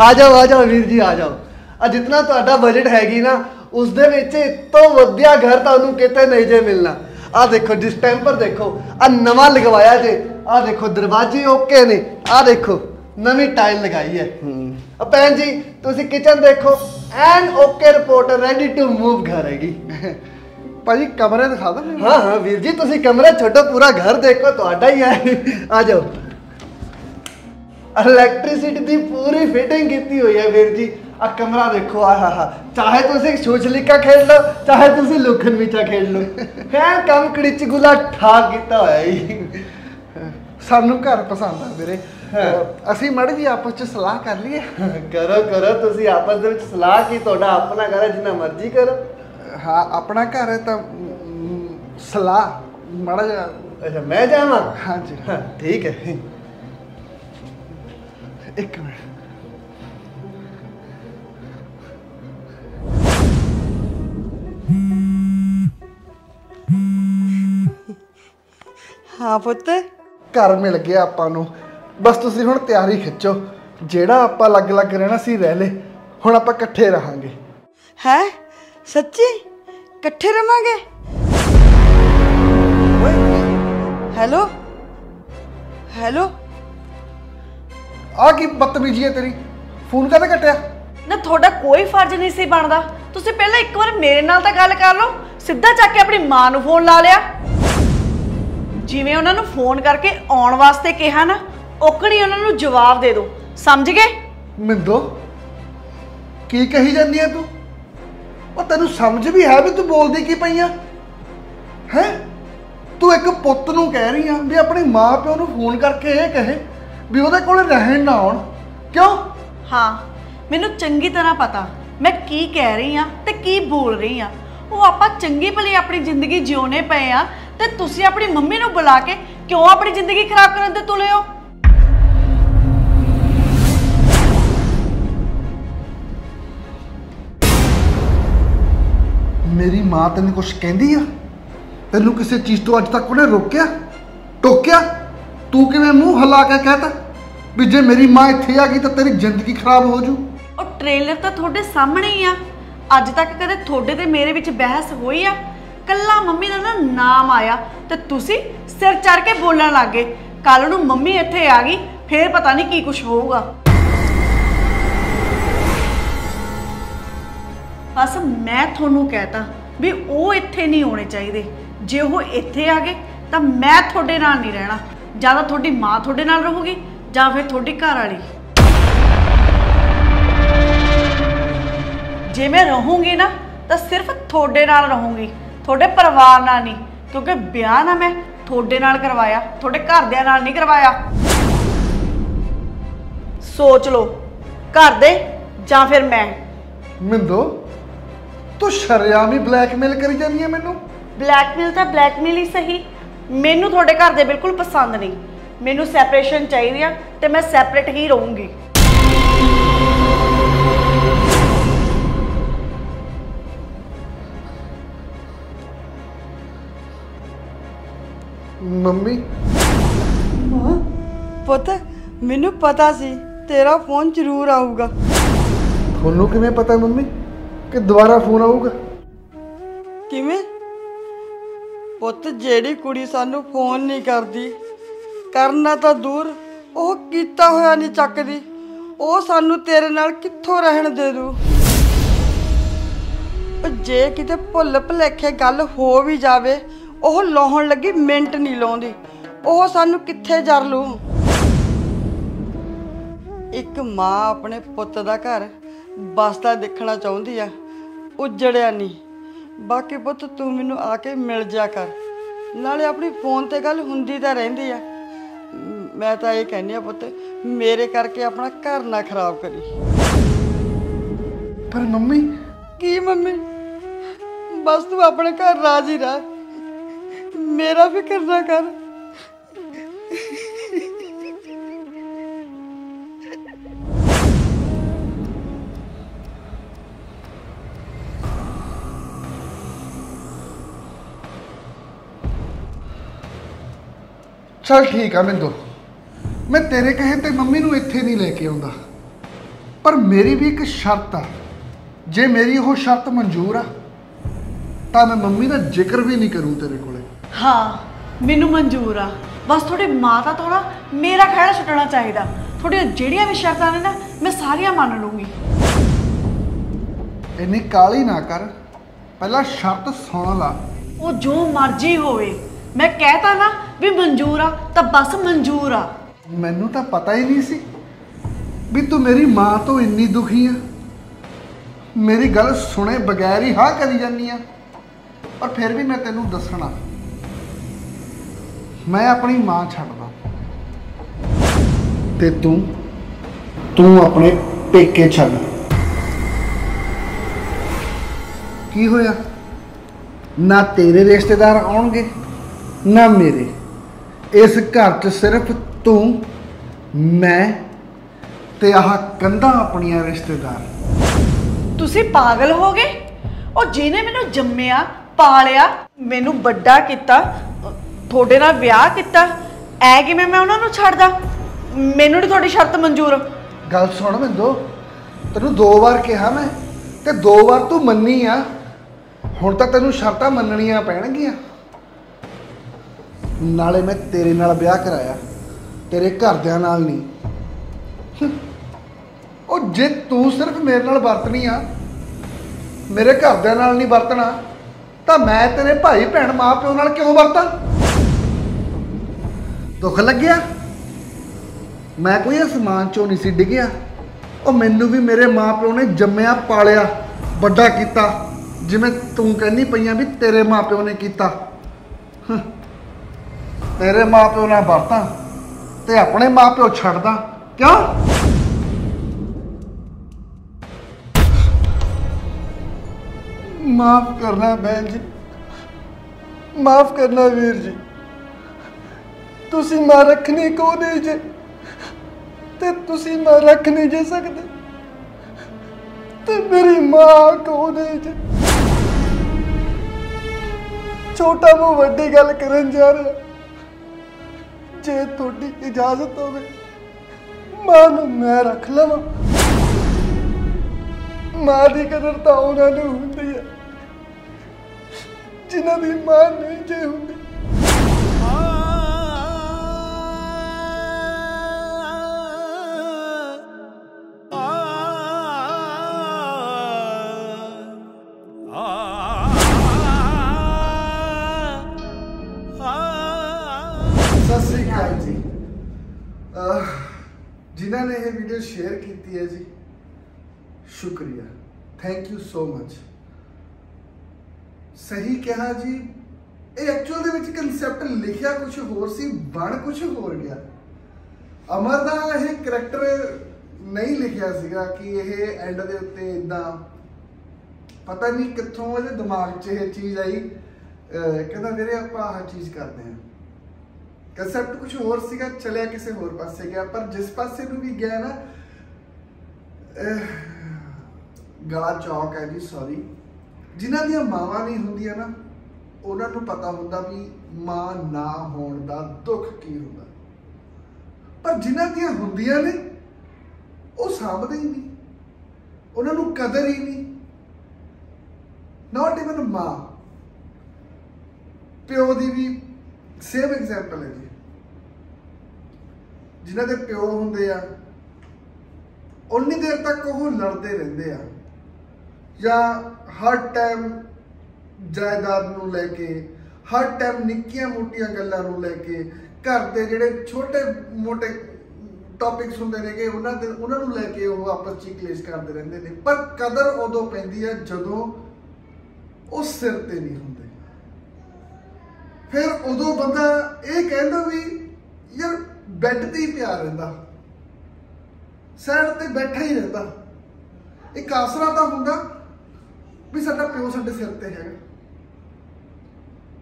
ਆ ਜਾਓ ਆ ਜਾਓ ਵੀਰ ਜੀ ਆ ਜਾਓ ਆ ਜਿੰਨਾ ਤੁਹਾਡਾ ਬਜਟ ਹੈਗੀ ਨਾ ਉਸ ਦੇ ਵਿੱਚ ਇਸ ਤੋਂ ਵਧੀਆ ਘਰ ਤੁਹਾਨੂੰ ਕਿਤੇ ਨਹੀਂ ਜੇ ਮਿਲਣਾ। ਆ ਦੇਖੋ ਡਿਸਟੈਂਪਰ ਦੇਖੋ। ਆ ਨਵਾਂ ਲਗਵਾਇਆ ਜੇ। ਆ ਦੇਖੋ ਦਰਵਾਜ਼ੇ ਓਕੇ ਨੇ। ਆ ਦੇਖੋ ਨਵੀਂ ਟਾਈਲ ਲਗਾਈ ਹੈ। ਆ ਭੈਣ ਜੀ ਤੁਸੀਂ ਕਿਚਨ ਦੇਖੋ ਐਨ okay report ready to move ਘਰ ਹੈਗੀ। ਭਾਜੀ ਕਮਰੇ ਦਿਖਾ ਦੋ ਹਾਂ ਹਾਂ ਵੀਰ ਜੀ ਤੁਸੀਂ ਕਮਰਾ ਛੱਡੋ ਪੂਰਾ ਘਰ ਦੇਖੋ ਤੁਹਾਡਾ ਹੀ ਹੈ। ਆ ਜਾਓ ਇਲੈਕਟ੍ਰਿਸਿਟੀ ਦੀ ਪੂਰੀ ਫਿਟਿੰਗ ਕੀਤੀ ਹੋਈ ਹੈ ਵੀਰ ਜੀ। ਆ ਕਮਰਾ ਦੇਖੋ ਆ ਹਾ ਹਾ ਚਾਹੇ ਤੁਸੀਂ ਛੂਛਲਿਕਾ ਖੇਡ ਲਓ ਚਾਹੇ ਤੁਸੀਂ ਲੁਕਣ ਵਿਚਾ ਖੇਡ ਲਓ। ਹੈ ਕੰਮ ਕੜਿਚ ਗੁਲਾ ਠਾਕ ਕੀਤਾ ਹੋਇਆ ਹੀ ਸਾਨੂੰ ਘਰ ਪਸੰਦ ਆ ਵੀਰੇ। ਅਸੀਂ ਮੜੀ ਜੀ ਆਪਸ ਚ ਸਲਾਹ ਕਰ ਲਈਏ। ਕਰੋ ਕਰੋ ਤੁਸੀਂ ਆਪਸ ਦੇ ਵਿੱਚ ਸਲਾਹ ਕੀ ਤੁਹਾਡਾ ਆਪਣਾ ਘਰ ਹੈ ਜਿੰਨਾ ਮਰਜ਼ੀ ਕਰੋ। ਹਾਂ ਆਪਣਾ ਘਰ ਹੈ ਤਾਂ ਸਲਾਹ ਮੜਾ ਜਾ ਅੱਛਾ ਮੈਂ ਜਾਵਾਂ? ਹਾਂਜੀ। ਠੀਕ ਹੈ। ਇੱਕ ਮਿੰਟ। ਹਾਂ ਪੁੱਤ। ਘਰ ਮਿਲ ਗਿਆ ਆਪਾਂ ਨੂੰ। ਬਸ ਤੁਸੀਂ ਹੁਣ ਤਿਆਰੀ ਖਿੱਚੋ। ਜਿਹੜਾ ਆਪਾਂ ਅਲੱਗ-ਅਲੱਗ ਰਹਿਣਾ ਸੀ ਰਹਿ ਲੈ। ਹੁਣ ਆਪਾਂ ਇਕੱਠੇ ਰਹਾਂਗੇ। ਹੈ? ਸੱਚੀ? ਇਕੱਠੇ ਰਵਾਂਗੇ? ਹੈਲੋ? ਹੈਲੋ? ਆ ਕੀ ਬਦਤਮੀਜੀ ਹੈ ਤੇਰੀ? ਫੋਨ ਕਾਹਦਾ ਕੱਟਿਆ? ਨਾ ਤੁਹਾਡਾ ਕੋਈ ਫਰਜ਼ ਨਹੀਂ ਸੀ ਬਣਦਾ। ਤੁਸੀਂ ਪਹਿਲਾਂ ਇੱਕ ਵਾਰ ਮੇਰੇ ਨਾਲ ਤਾਂ ਗੱਲ ਕਰ ਲਓ। ਸਿੱਧਾ ਚੱਕ ਕੇ ਆਪਣੀ ਮਾਂ ਨੂੰ ਫੋਨ ਲਾ ਲਿਆ। ਜਿਵੇਂ ਉਹਨਾਂ ਨੂੰ ਫੋਨ ਕਰਕੇ ਆਉਣ ਵਾਸਤੇ ਕਿਹਾ ਨਾ ਓਕਣੀ ਉਹਨਾਂ ਨੂੰ ਜਵਾਬ ਦੇ ਦਿਓ। ਸਮਝ ਗਏ? ਮਿੰਦੋ ਕੀ ਕਹੀ ਜਾਂਦੀ ਹੈ ਤੂੰ? ਉਹ ਤੈਨੂੰ ਸਮਝ ਵੀ ਹੈ ਵੀ ਤੂੰ ਬੋਲਦੀ ਕੀ ਪਈ ਆ? ਹੈ? ਤੂੰ ਇੱਕ ਪੁੱਤ ਨੂੰ ਕਹਿ ਰਹੀ ਆ ਵੀ ਆਪਣੀ ਮਾਂ ਪਿਓ ਨੂੰ ਫੋਨ ਕਰਕੇ ਇਹ ਕਹੇ ਵੀ ਉਹਦੇ ਕੋਲ ਰਹਿਣ ਨਾ ਆਉਣ। ਕਿਉਂ? ਹਾਂ ਮੈਨੂੰ ਚੰਗੀ ਤਰ੍ਹਾਂ ਪਤਾ। ਮੈਂ ਕੀ ਕਹਿ ਰਹੀ ਆ ਤੇ ਕੀ ਬੋਲ ਰਹੀ ਆ ਉਹ ਆਪਾਂ ਚੰਗੀ ਭਲੀ ਆਪਣੀ ਜ਼ਿੰਦਗੀ ਜਿਉਣੇ ਪਏ ਆ ਤੇ ਤੁਸੀਂ ਆਪਣੀ ਮੰਮੀ ਨੂੰ ਬੁਲਾ ਕੇ ਕਿਉਂ ਆਪਣੀ ਜ਼ਿੰਦਗੀ ਖਰਾਬ ਕਰਨ ਤੇ ਤੁਲੇ ਹੋ? ਮੇਰੀ ਮਾਂ ਤੈਨੂੰ ਕੁਝ ਕਹਿੰਦੀ ਆ? ਤੈਨੂੰ ਕਿਸੇ ਚੀਜ਼ ਤੋਂ ਅੱਜ ਤੱਕ ਉਹਨੇ ਰੋਕਿਆ? ਟੋਕਿਆ? ਤੂੰ ਕਿਵੇਂ ਮੂੰਹ ਹਿਲਾ ਕੇ ਕਹਤਾ ਵੀ ਜੇ ਮੇਰੀ ਮਾਂ ਇੱਥੇ ਆ ਗਈ ਤਾਂ ਤੇਰੀ ਜ਼ਿੰਦਗੀ ਖਰਾਬ ਹੋ ਜੂ? ਉਹ ਟ੍ਰੇਲਰ ਤਾਂ ਤੁਹਾਡੇ ਸਾਹਮਣੇ ਹੀ ਆ। ਅੱਜ ਤੱਕ ਕਦੇ ਤੁਹਾਡੇ ਤੇ ਮੇਰੇ ਵਿੱਚ ਬਹਿਸ ਹੋਈ ਆ? ਕੱਲਾ ਮੰਮੀ ਦਾ ਨਾ ਨਾਮ ਆਇਆ ਤੇ ਤੁਸੀਂ ਸਿਰ ਚੜ ਕੇ ਬੋਲਣ ਲੱਗੇ ਕੱਲ ਨੂੰ ਮੰਮੀ ਇੱਥੇ ਆ ਗਈ, ਫੇਰ ਪਤਾ ਨਹੀਂ ਕੀ ਕੁਝ ਹੋਊਗਾ। ਬਸ ਮੈਂ ਤੁਹਾਨੂੰ ਕਹਿਤਾ ਵੀ ਉਹ ਇੱਥੇ ਨਹੀਂ ਹੋਣੇ ਚਾਹੀਦੇ। ਜੇ ਉਹ ਇੱਥੇ ਆ ਗਏ ਤਾਂ ਮੈਂ ਤੁਹਾਡੇ ਨਾਲ ਨਹੀਂ ਰਹਿਣਾ। ਜਾਂ ਤਾਂ ਤੁਹਾਡੀ ਮਾਂ ਤੁਹਾਡੇ ਨਾਲ ਰਹੂਗੀ ਜਾਂ ਫਿਰ ਤੁਹਾਡੀ ਘਰ ਵਾਲੀ। ਜੇ ਮੈਂ ਰਹੂੰਗੀ ਨਾ ਤਾਂ ਸਿਰਫ ਤੁਹਾਡੇ ਨਾਲ ਰਹੂੰਗੀ ਤੁਹਾਡੇ ਪਰਿਵਾਰ ਨਾਲ ਨਹੀਂ ਕਿਉਂਕਿ ਵਿਆਹ ਨਾ ਮੈਂ ਤੁਹਾਡੇ ਨਾਲ ਕਰਵਾਇਆ ਤੁਹਾਡੇ ਘਰਦਿਆਂ ਨਾਲ ਨਹੀਂ ਕਰਵਾਇਆ। ਸੋਚ ਲਓ ਘਰ ਦੇ ਜਾਂ ਫਿਰ ਮੈਂ। ਮਿੰਦੋ ਤੂੰ ਸ਼ਰਿਆਮੀ ਬਲੈਕਮੇਲ ਕਰੀ ਜਾਂਦੀ ਹੈ ਮੈਨੂੰ। ਬਲੈਕਮੇਲ ਤਾਂ ਬਲੈਕਮੇਲ ਹੀ ਸਹੀ ਮੈਨੂੰ ਤੁਹਾਡੇ ਘਰ ਦੇ ਬਿਲਕੁਲ ਪਸੰਦ ਨਹੀਂ। ਮੈਨੂੰ ਸੈਪਰੇਸ਼ਨ ਚਾਹੀਦੀ ਆ ਤੇ ਮੈਂ ਸੈਪਰੇਟ ਹੀ ਰਹੂੰਗੀ। ਮੰਮੀ। ਹਾਂ ਪੁੱਤ ਮੈਨੂੰ ਪਤਾ ਸੀ ਤੇਰਾ ਫੋਨ ਜ਼ਰੂਰ ਆਊਗਾ। ਤੁਹਾਨੂੰ ਕਿਵੇਂ ਪਤਾ ਮੰਮੀ? ਕਿ ਦੁਬਾਰਾ ਫੋਨ ਆਊਗਾ? ਪੁੱਤ, ਜਿਹੜੀ ਕੁੜੀ ਸਾਨੂੰ ਫੋਨ ਨਹੀਂ ਕਰਦੀ, ਕਰਨਾ ਤਾਂ ਦੂਰ, ਉਹ ਕੀਤਾ ਹੋਇਆ ਨਹੀਂ ਚੱਕਦੀ। ਉਹ ਸਾਨੂੰ ਤੇਰੇ ਨਾਲ ਕਿੱਥੋਂ ਰਹਿਣ ਦੇ ਦੂ? ਜੇ ਕਿਤੇ ਭੁੱਲ ਭੁਲੇਖੇ ਗੱਲ ਹੋ ਵੀ ਜਾਵੇ, ਉਹ ਲਾਉਣ ਲੱਗੀ ਮਿੰਟ ਨਹੀਂ ਲਾਉਂਦੀ। ਉਹ ਸਾਨੂੰ ਕਿੱਥੇ ਜਰ ਲੂ? ਇੱਕ ਮਾਂ ਆਪਣੇ ਪੁੱਤ ਦਾ ਘਰ ਬਸਦਾ ਦੇਖਣਾ ਚਾਹੁੰਦੀ ਆ, ਉਜੜਿਆ ਨਹੀਂ। ਬਾਕੀ ਪੁੱਤ, ਤੂੰ ਮੈਨੂੰ ਆ ਕੇ ਮਿਲ ਜਾ ਕਰ। ਨਾਲੇ ਆਪਣੀ ਫੋਨ ਤੇ ਗੱਲ ਹੁੰਦੀ ਤਾਂ ਰਹਿੰਦੀ ਆ। ਮ- ਤਾਂ ਇਹ ਕਹਿੰਦੀ ਆ ਪੁੱਤ ਮੇਰੇ ਕਰਕੇ ਆਪਣਾ ਘਰ ਨਾ ਖਰਾਬ ਕਰੀ। ਪਰ ਮੰਮੀ? ਕੀ ਮੰਮੀ? ਬਸ ਤੂੰ ਆਪਣੇ ਘਰ ਰਾਜੀ ਰਹਿ। ਮੇਰਾ ਫਿਕਰ ਨਾ ਕਰ। ਚਲ ਠੀਕ ਆ ਮਿੰਦੋ। ਮੈਂ ਤੇਰੇ ਕਹੇ ਤੇ ਮੰਮੀ ਨੂੰ ਇੱਥੇ ਨਹੀਂ ਲੈ ਕੇ ਆਉਂਦਾ। ਪਰ ਮੇਰੀ ਵੀ ਇੱਕ ਸ਼ਰਤ ਆ। ਜੇ ਮੇਰੀ ਉਹ ਸ਼ਰਤ ਮਨਜ਼ੂਰ ਆ ਤਾਂ ਮੈਂ ਮੰਮੀ ਦਾ ਜ਼ਿਕਰ ਵੀ ਨਹੀਂ ਕਰੂੰ ਤੇਰੇ ਕੋਲੇ। ਹਾਂ ਮੈਨੂੰ ਮਨਜ਼ੂਰ ਆ। ਬਸ ਤੁਹਾਡੇ ਮਾਤਾ ਤੋਂ ਨਾ ਮੇਰਾ ਖਹਿੜਾ ਛੁੱਟਣਾ ਚਾਹੀਦਾ। ਤੁਹਾਡੀਆਂ ਜਿਹੜੀਆਂ ਵੀ ਸ਼ਰਤਾਂ ਨੇ ਨਾ ਮੈਂ ਸਾਰੀਆਂ ਮੰਨ ਲੂੰਗੀ ਇੰਨੀ ਕਾਲੀ ਨਾ ਕਰ। ਪਹਿਲਾਂ ਸ਼ਰਤ ਸੁਣ ਲਾ। ਉਹ ਜੋ ਮਰਜ਼ੀ ਹੋਵੇ। ਮੈਂ ਕਹਿਤਾ ਨਾ ਵੀ ਮਨਜ਼ੂਰ ਆ, ਤਾਂ ਬਸ ਮਨਜ਼ੂਰ ਆ। ਮੈਨੂੰ ਤਾਂ ਪਤਾ ਹੀ ਨਹੀਂ ਸੀ ਵੀ ਤੂੰ ਮੇਰੀ ਮਾਂ ਤੋਂ ਇੰਨੀ ਦੁਖੀ ਆ। ਮੇਰੀ ਗੱਲ ਸੁਣੇ ਬਗੈਰ ਹੀ ਹਾਂ ਕਰੀ ਜਾਂਦੀ ਆ। ਪਰ ਫਿਰ ਵੀ ਮੈਂ ਤੈਨੂੰ ਦੱਸਣਾ, ਮੈਂ ਆਪਣੀ ਮਾਂ ਛੱਡਦਾ। ਤੇ ਤੂੰ ਤੂੰ ਆਪਣੇ ਪੇਕੇ ਛੱਡ। ਕੀ ਹੋਇਆ? ਨਾ ਤੇਰੇ ਰਿਸ਼ਤੇਦਾਰ ਆਉਣਗੇ, ਨਾ ਮੇਰੇ। ਇਸ ਘਰ 'ਚ ਸਿਰਫ ਤੂੰ ਮੈਂ ਤੇ ਆਹ ਕੰਧਾਂ ਆਪਣੀਆਂ ਰਿਸ਼ਤੇਦਾਰ। ਤੁਸੀਂ ਪਾਗਲ ਹੋ ਗਏ? ਉਹ ਜਿਹਨੇ ਮੈਨੂੰ ਜੰਮਿਆ ਪਾਲਿਆ ਮੈਨੂੰ ਵੱਡਾ ਕੀਤਾ ਤੁਹਾਡੇ ਨਾਲ ਵਿਆਹ ਕੀਤਾ ਐ ਕਿਵੇਂ ਮੈਂ ਉਹਨਾਂ ਨੂੰ ਛੱਡਦਾ? ਮੈਨੂੰ ਨਹੀਂ ਤੁਹਾਡੀ ਸ਼ਰਤ ਮਨਜ਼ੂਰ। ਗੱਲ ਸੁਣ ਮਿੰਦੋ ਤੈਨੂੰ ਦੋ ਵਾਰ ਕਿਹਾ ਮੈਂ ਤੇ ਦੋ ਵਾਰ ਤੂੰ ਮੰਨੀ ਆ। ਹੁਣ ਤਾਂ ਤੈਨੂੰ ਸ਼ਰਤਾਂ ਮੰਨਣੀਆਂ ਪੈਣਗੀਆਂ। ਨਾਲੇ ਮੈਂ ਤੇਰੇ ਨਾਲ ਵਿਆਹ ਕਰਾਇਆ। ਤੇਰੇ ਘਰਦਿਆਂ ਨਾਲ ਨਹੀਂ। ਉਹ ਜੇ ਤੂੰ ਸਿਰਫ ਮੇਰੇ ਨਾਲ ਵਰਤਣੀ ਆ, ਮੇਰੇ ਘਰਦਿਆਂ ਨਾਲ ਨਹੀਂ ਵਰਤਣਾ, ਤਾਂ ਮੈਂ ਤੇਰੇ ਭਾਈ, ਭੈਣ ਮਾਂ ਪਿਓ ਨਾਲ ਕਿਉਂ ਵਰਤਾਂ? ਦੁੱਖ ਲੱਗਿਆ? ਮੈਂ ਕੋਈ ਅਸਮਾਨ ਚੋਂ ਨਹੀਂ ਸੀ ਡਿੱਗਿਆ। ਉਹ ਮੈਨੂੰ ਵੀ ਮੇਰੇ ਮਾਂ ਪਿਓ ਨੇ ਜੰਮਿਆ, ਪਾਲਿਆ, ਵੱਡਾ ਕੀਤਾ, ਜਿਵੇਂ ਤੂੰ ਕਹਿੰਦੀ ਪਈਆਂ ਵੀ ਤੇਰੇ ਮਾਂ ਪਿਓ ਨੇ ਕੀਤਾ। ਤੇਰੇ ਮਾਪਿਓ ਨਾਲ ਵਰਤਾਂ ਤੇ ਆਪਣੇ ਮਾਪਿਓ ਛੱਡਦਾ, ਕਿਉਂ? ਮਾਫ ਕਰਨਾ ਬਹਿਨ ਜੀ, ਮਾਫ ਕਰਨਾ ਵੀਰ ਜੀ। ਤੁਸੀਂ ਮਾਂ ਰੱਖਣੀ ਕੋ ਨਹੀਂ ਜੇ? ਤੇ ਤੁਸੀਂ ਮਾਂ ਰੱਖ ਨਹੀਂ ਜੇ ਸਕਦੇ। ਤੇ ਮੇਰੀ ਮਾਂ ਕੋ ਨਹੀਂ ਜੇ? ਛੋਟਾ ਮੂੰਹ ਵੱਡੀ ਗੱਲ ਕਰਨ ਜਾ ਰਿਹਾ। ਜੇ ਤੁਹਾਡੀ ਇਜਾਜ਼ਤ ਹੋਵੇ, ਮਾਂ ਨੂੰ ਮੈਂ ਰੱਖ ਲਵਾਂ। ਮਾਂ ਦੀ ਕਦਰ ਤਾਂ ਉਹਨਾਂ ਨੂੰ ਹੁੰਦੀ ਹੈ, ਜਿਨ੍ਹਾਂ ਦੀ ਮਾਂ ਨਹੀਂ ਜੇ ਹੁੰਦੀ। ਜਿਨ੍ਹਾਂ ਨੇ ਇਹ ਵੀਡੀਓ ਸ਼ੇਅਰ ਕੀਤੀ ਹੈ ਜੀ, ਸ਼ੁਕਰੀਆ। ਥੈਂਕ ਯੂ ਸੋ ਮਚ ਸਹੀ ਕਿਹਾ ਜੀ, ਇਹ ਐਕਚੁਅਲ ਦੇ ਵਿੱਚ ਕਨਸੈਪਟ ਲਿਖਿਆ ਕੁਝ ਹੋਰ ਸੀ, ਬਣ ਕੁਝ ਹੋਰ ਗਿਆ। ਅਮਰ ਦਾ ਇਹ ਕਰੈਕਟਰ ਨਹੀਂ ਲਿਖਿਆ ਸੀਗਾ ਕਿ ਇਹ ਐਂਡ ਦੇ ਉੱਤੇ ਇਦਾਂ ਪਤਾ ਨਹੀਂ ਕਿੱਥੋਂ ਇਹਦੇ ਦਿਮਾਗ 'ਚ ਇਹ ਚੀਜ਼ ਆਈ। ਕਹਿੰਦਾ ਵੀਰੇ ਆਪਾਂ ਆਹ ਚੀਜ਼ ਕਰਦੇ ਹਾਂ। ਕਨਸੈਪਟ ਕੁਝ ਹੋਰ ਸੀਗਾ ਚਲਿਆ ਕਿਸੇ ਹੋਰ ਪਾਸੇ ਗਿਆ ਪਰ ਜਿਸ ਪਾਸੇ ਨੂੰ ਵੀ ਗਿਆ ਨਾ ਅਹ, ਗਲਾ ਚੌਕ ਹੈ ਜੀ ਸੌਰੀ ਜਿਨ੍ਹਾਂ ਦੀਆਂ ਮਾਵਾਂ ਨਹੀਂ ਹੁੰਦੀਆਂ ਨਾ ਉਹਨਾਂ ਨੂੰ ਪਤਾ ਹੁੰਦਾ ਵੀ ਮਾਂ ਨਾ ਹੋਣ ਦਾ ਦੁੱਖ ਕੀ ਹੁੰਦਾ। ਪਰ ਜਿਨ੍ਹਾਂ ਦੀਆਂ ਹੁੰਦੀਆਂ ਨੇ ਉਹ ਸਾਂਭਦੇ ਹੀ ਨਹੀਂ। ਉਹਨਾਂ ਨੂੰ ਕਦਰ ਹੀ ਨਹੀਂ। ਨਾਟ ਇਵਨ ਮਾਂ। ਪਿਓ ਦੀ ਵੀ ਸੇਮ ਐਗਜ਼ਾਮਪਲ ਹੈ ਜੀ। ਜਿਨ੍ਹਾਂ ਦੇ ਪਿਓ ਹੁੰਦੇ ਆ ਉਨੀ ਦੇਰ ਤੱਕ ਉਹ ਲੜਦੇ ਰਹਿੰਦੇ ਆ। ਜਾਂ ਹਰ ਟਾਈਮ ਜਾਇਦਾਦ ਨੂੰ ਲੈ ਕੇ, ਹਰ ਟਾਈਮ ਨਿੱਕੀਆਂ ਮੋਟੀਆਂ ਗੱਲਾਂ ਨੂੰ ਲੈ ਕੇ, ਘਰ ਦੇ ਜਿਹੜੇ ਛੋਟੇ ਮੋਟੇ ਟੌਪਿਕਸ ਹੁੰਦੇ ਨੇਗੇ, ਉਹਨਾਂ ਦੇ ਉਹਨਾਂ ਨੂੰ ਲੈ ਕੇ ਉਹ ਆਪਸ ਵਿੱਚ ਕਲੇਸ਼ ਕਰਦੇ ਰਹਿੰਦੇ ਨੇ। ਪਰ ਕਦਰ ਉਦੋਂ ਪੈਂਦੀ ਹੈ ਜਦੋਂ ਉਹ ਸਿਰ ਤੇ ਨਹੀਂ ਹੁੰਦੇ। ਫਿਰ ਉਦੋਂ ਬੰਦਾ ਇਹ ਕਹਿੰਦਾ ਵੀ ਯਾਰ ਬੈੱਡ ਤੇ ਹੀ ਪਿਆ ਰਹਿੰਦਾ। ਸਾਈਡ ਤੇ ਬੈਠਾ ਹੀ ਰਹਿੰਦਾ। ਇੱਕ ਆਸਰਾ ਤਾਂ ਹੁੰਦਾ ਵੀ ਸਾਡਾ ਪਿਓ ਸਾਡੇ ਸਿਰ ਤੇ ਹੈਗਾ।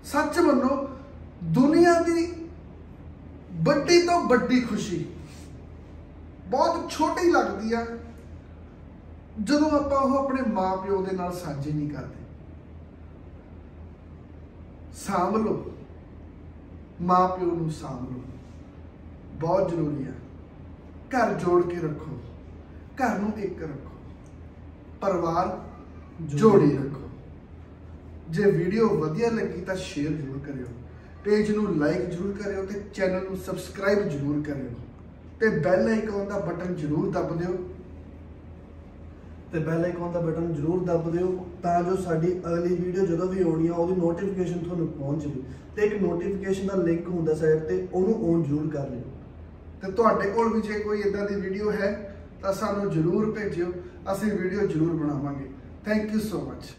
ਸੱਚ ਮੰਨੋ, ਦੁਨੀਆ ਦੀ ਵੱਡੀ ਤੋਂ ਵੱਡੀ ਖੁਸ਼ੀ ਬਹੁਤ ਛੋਟੀ ਲੱਗਦੀ ਆ ਜਦੋਂ ਆਪਾਂ ਉਹ ਆਪਣੇ ਮਾਪਿਓ ਦੇ ਨਾਲ ਸਾਂਝੀ ਨਹੀਂ ਕਰਦੇ। ਸਾਂਭ ਲਓ। ਮਾਂ ਪਿਓ ਨੂੰ ਸਾਂਭ ਬਹੁਤ ਜ਼ਰੂਰੀ ਆ ਘਰ ਜੋੜ ਕੇ ਰੱਖੋ। ਘਰ ਨੂੰ ਇੱਕ ਰੱਖੋ। ਪਰਿਵਾਰ ਜੋੜੀ ਰੱਖੋ। ਜੇ ਵੀਡੀਓ ਵਧੀਆ ਲੱਗੀ ਤਾਂ ਸ਼ੇਅਰ ਜ਼ਰੂਰ ਕਰਿਓ। ਪੇਜ ਨੂੰ ਲਾਈਕ ਜ਼ਰੂਰ ਕਰਿਓ ਤੇ ਚੈਨਲ ਨੂੰ ਸਬਸਕ੍ਰਾਈਬ ਜ਼ਰੂਰ ਕਰਿਓ। ਤੇ ਬੈਲ ਆਈਕਨ ਦਾ ਬਟਨ ਜ਼ਰੂਰ ਦਬ ਦਿਓ। ਤੇ ਬੈਲ ਆਈਕਨ ਦਾ ਬਟਨ ਜ਼ਰੂਰ ਦਬ ਦਿਓ ਤਾਂ ਜੋ ਸਾਡੀ ਅਗਲੀ ਵੀਡੀਓ ਜਦੋਂ ਵੀ ਆਉਣੀ ਆ, ਉਹਦੀ ਨੋਟੀਫਿਕੇਸ਼ਨ ਤੁਹਾਨੂੰ ਪਹੁੰਚ ਜਾਵੇ। ਤੇ ਇੱਕ ਨੋਟੀਫਿਕੇਸ਼ਨ ਦਾ ਲਿੰਕ ਹੁੰਦਾ ਸਾਈਡ ਤੇ, ਉਹਨੂੰ ਔਨ ਜ਼ਰੂਰ ਕਰ ਲਿਓ। ਤੇ ਤੁਹਾਡੇ ਕੋਲ ਵੀ ਜੇ ਕੋਈ ਇਦਾਂ ਦੀ ਵੀਡੀਓ ਹੈ, ਤਾਂ ਸਾਨੂੰ ਜ਼ਰੂਰ ਭੇਜਿਓ, ਅਸੀਂ ਵੀਡੀਓ ਜ਼ਰੂਰ ਬਣਾਵਾਂਗੇ। Thank you so much